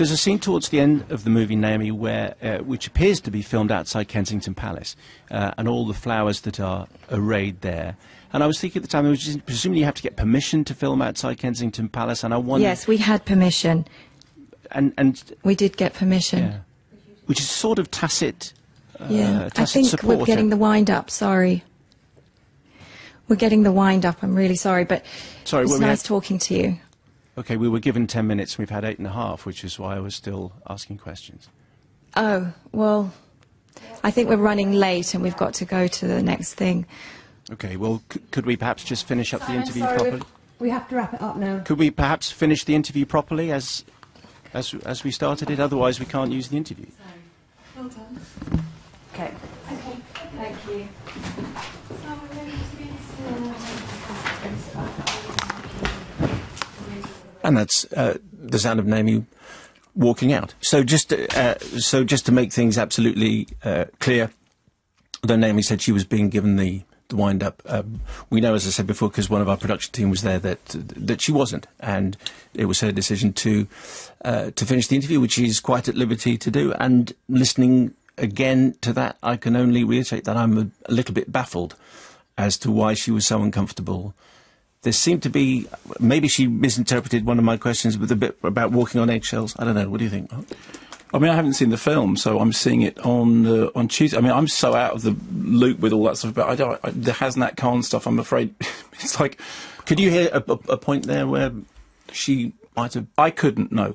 there's a scene towards the end of the movie Naomi where, uh, which appears to be filmed outside Kensington Palace, uh, and all the flowers that are arrayed there. And I was thinking at the time, it was just, presumably you have to get permission to film outside Kensington Palace, and I wonder. Yes, we had permission. And and We did get permission. yeah, which is sort of tacit. Uh, Yeah, I think support. we're getting the wind up. Sorry, we're getting the wind up. I'm really sorry, but Sorry, it's nice had- talking to you. Okay, we were given ten minutes. We've had eight and a half, which is why I was still asking questions. Oh well, I think we're running late and we've got to go to the next thing. Okay, well, c- could we perhaps just finish up the interview sorry, properly? we've- to wrap it up now. Could we perhaps finish the interview properly as, as, as we started it? Otherwise, we can't use the interview. Okay. Thank you. And that's uh, the sound of Naomi walking out. So just, uh, so just to make things absolutely uh, clear, though Naomi said she was being given the, the wind up, um, we know, as I said before, because one of our production team was there, that that she wasn't, and it was her decision to uh, to finish the interview, which she's quite at liberty to do. And listening again to that, I can only reiterate that I'm a, a little bit baffled as to why she was so uncomfortable. There seemed to be maybe she misinterpreted one of my questions with a bit about walking on eggshells. I don't know. What do you think? I mean, I haven't seen the film, so I'm seeing it on uh, on Tuesday. I mean, I'm so out of the loop with all that stuff, but I don't. I, the Hasnat Khan stuff, I'm afraid, it's like Could you hear a, a, a point there where she might have I couldn't know.